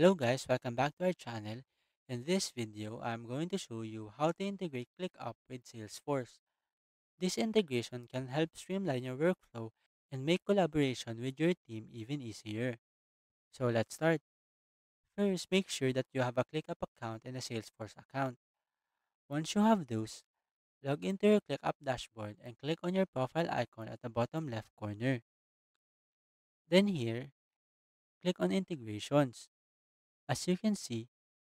Hello guys, welcome back to our channel. In this video, I'm going to show you how to integrate ClickUp with Salesforce. This integration can help streamline your workflow and make collaboration with your team even easier. So let's start. First, make sure that you have a ClickUp account and a Salesforce account. Once you have those, log into your ClickUp dashboard and click on your profile icon at the bottom left corner. Then here, click on Integrations. As you can see,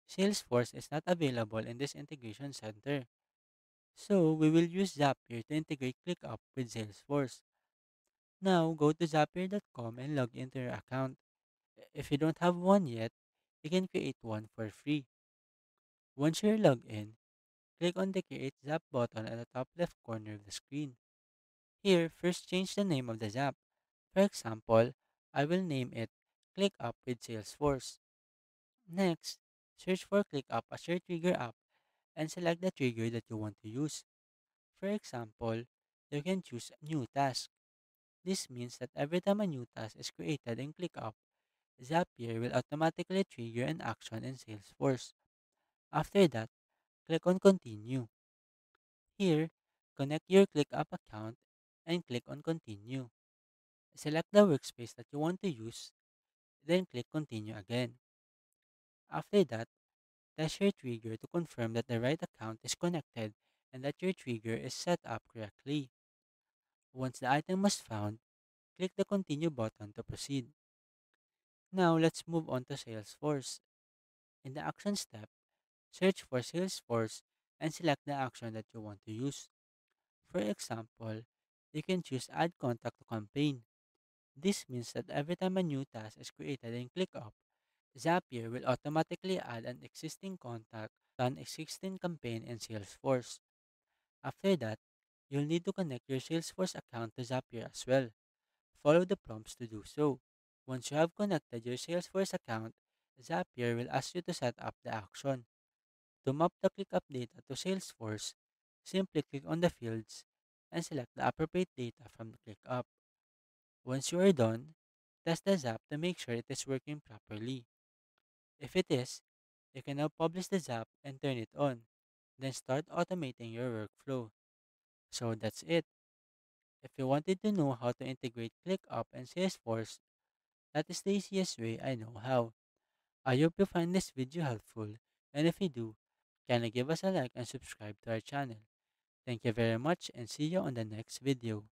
Salesforce is not available in this integration center. So we will use Zapier to integrate ClickUp with Salesforce. Now go to zapier.com and log into your account. If you don't have one yet, you can create one for free. Once you're logged in, click on the Create Zap button at the top left corner of the screen. Here, first change the name of the Zap. For example, I will name it ClickUp with Salesforce. Next, search for ClickUp as your trigger app and select the trigger that you want to use. For example, you can choose New Task. This means that every time a new task is created in ClickUp, Zapier will automatically trigger an action in Salesforce. After that, click on Continue. Here, connect your ClickUp account and click on Continue. Select the workspace that you want to use, then click Continue again. After that, test your trigger to confirm that the right account is connected and that your trigger is set up correctly. Once the item was found, click the Continue button to proceed. Now let's move on to Salesforce. In the Action step, search for Salesforce and select the action that you want to use. For example, you can choose Add Contact to Campaign. This means that every time a new task is created in ClickUp, Zapier will automatically add an existing contact to an existing campaign in Salesforce. After that, you'll need to connect your Salesforce account to Zapier as well. Follow the prompts to do so. Once you have connected your Salesforce account, Zapier will ask you to set up the action. To map the ClickUp data to Salesforce, simply click on the fields and select the appropriate data from the ClickUp. Once you are done, test the Zap to make sure it is working properly. If it is, you can now publish the Zap and turn it on, then start automating your workflow. So that's it. If you wanted to know how to integrate ClickUp and Salesforce, that is the easiest way I know how. I hope you find this video helpful, and if you do, kindly give us a like and subscribe to our channel. Thank you very much and see you on the next video.